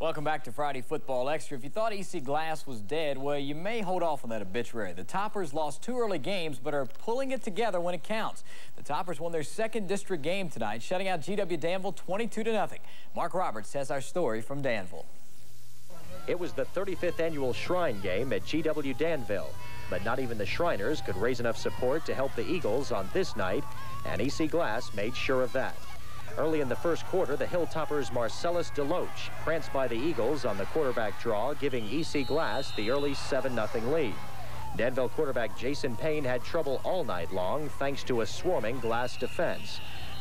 Welcome back to Friday Football Extra. If you thought EC Glass was dead, well, you may hold off on that obituary. The Toppers lost two early games, but are pulling it together when it counts. The Toppers won their second district game tonight, shutting out GW Danville 22 to nothing. Mark Roberts has our story from Danville. It was the 35th annual Shrine game at GW Danville, but not even the Shriners could raise enough support to help the Eagles on this night, and EC Glass made sure of that. Early in the first quarter, the Hilltoppers' Marcellus Deloach pranced by the Eagles on the quarterback draw, giving EC Glass the early 7-0 lead. Danville quarterback Jason Payne had trouble all night long thanks to a swarming Glass defense.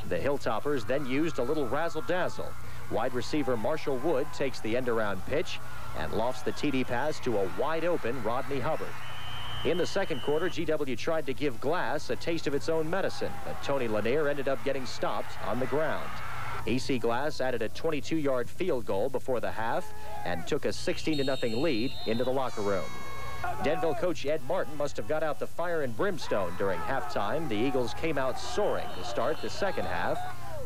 The Hilltoppers then used a little razzle-dazzle. Wide receiver Marshall Wood takes the end-around pitch and lofts the TD pass to a wide-open Rodney Hubbard. In the second quarter, GW tried to give Glass a taste of its own medicine, but Tony Lanier ended up getting stopped on the ground. EC Glass added a 22-yard field goal before the half and took a 16-0 lead into the locker room. Danville coach Ed Martin must have got out the fire and brimstone during halftime. The Eagles came out soaring to start the second half,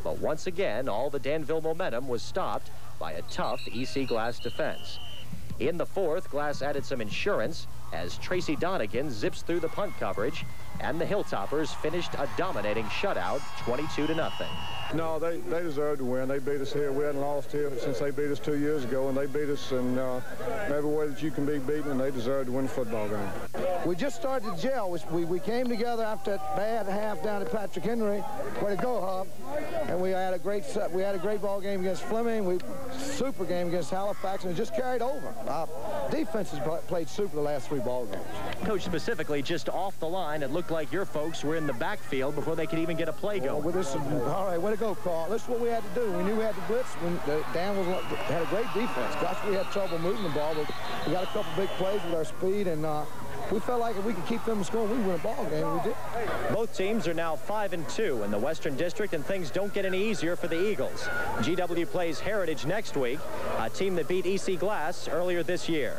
but once again, all the Danville momentum was stopped by a tough EC Glass defense. In the fourth, Glass added some insurance as Tracy Donegan zips through the punt coverage, and the Hilltoppers finished a dominating shutout, 22 to nothing. No, they, they deserve to win. They beat us here. We hadn't lost here since they beat us two years ago, and they beat us in uh, every way that you can be beaten, and they deserve to win the football game. We just started to gel. We, we came together after that bad half down at Patrick Henry. Way to go, Hub. And we had a great we had a great ball game against Fleming. We super game against Halifax, and it just carried over. Our defense has played super the last three ball games. Coach, specifically, just off the line, it looked like your folks were in the backfield before they could even get a play going. Well, this, all right, way to go, Carl. This is what we had to do. We knew we had to blitz. When Danville had a great defense. Gosh, we had trouble moving the ball, but we got a couple big plays with our speed, and uh, we felt like if we could keep them scoring, we win a ball game. We did. Both teams are now 5 and 2 in the Western District, and things don't get any easier for the Eagles. GW plays Heritage next week, a team that beat EC Glass earlier this year.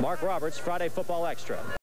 Mark Roberts, Friday Football Extra.